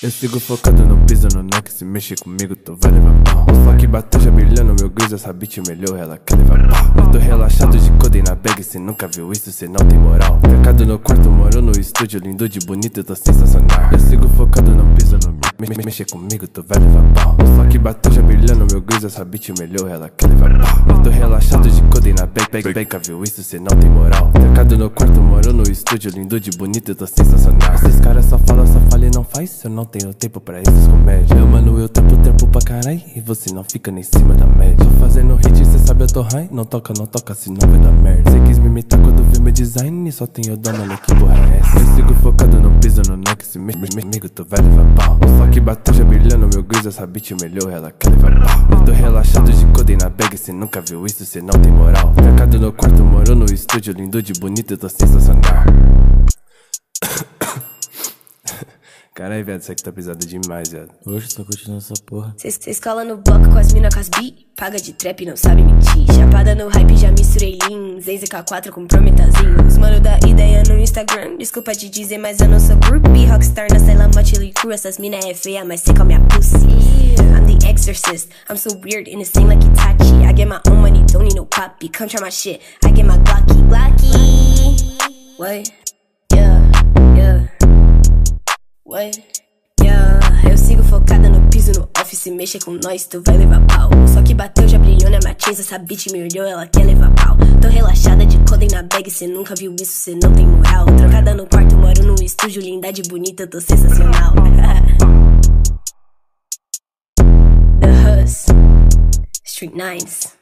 Eu sigo focado, não piso no neck, se mexe comigo, tu vai levar pau. Fuck bateu já brilhando, meu gris, essa bitch melhor, ela quer levar pau. Eu tô relaxado de codem na bag, cê nunca viu isso, cê não tem moral. Pecado no quarto, moro no estúdio, lindo de bonito, tô sensacional. Eu sigo focado, não piso no me, me, mexe comigo, tu vai levar pau. Fuck bateu já brilhando, meu gris, essa bitch melhor, ela quer levar pau. Eu tô relaxado de codem na bag, bag, nunca viu isso, cê não tem moral. Pecado no quarto, moro no estúdio, lindo de bonito, eu tô sensacional. Esses caras só falam, só falam e não faz, eu não tenho tempo pra esses comédias Eu mano, eu tempo tempo pra caralho. E você não fica nem em cima da média. Tô fazendo hit, cê sabe eu tô high. Não toca, não toca, senão vai dar merda. Cê quis me imitar quando viu meu design. E só tenho dona, né, que porra é essa? Eu sigo focado, não piso no neck Se me, me, amigo, tu vai levar pau O que bateu já brilhando, meu gris Essa bitch melhor, ela quer levar pau Eu tô relaxado de codem na bag Cê nunca viu isso, cê não tem moral Pecado no quarto, morou no estúdio Lindo de bonito, eu tô sensacional Caralho, viado, isso aqui tá pesado demais, viado. Hoje tô curtindo essa porra. Cês cola no bloco com as mina com as bi, paga de trap não sabe mentir. Chapada no hype, já misturei lean, Zenz K4 com prometazinho. Os mano da ideia no Instagram, desculpa te dizer, mas eu não sou groupie. Rockstar na cela, mochila crew, essas mina é feia, mas cê come a pussy. I'm the exorcist, I'm so weird, in the same like Itachi. I get my own money, don't need no poppy. Come try my shit, I get my Glocky, Glocky. What? Yeah, yeah. What? Yeah, eu sigo focada no piso, no office, mexa com nós, tu vai levar pau. Só que bateu, já brilhou na essa bitch me olhou, ela quer levar pau. Tô relaxada de codem na bag, cê nunca viu isso, cê não tem moral. Trancada no quarto, moro num estúdio, linda de bonita, tô sensacional. The Hus, Street Nines.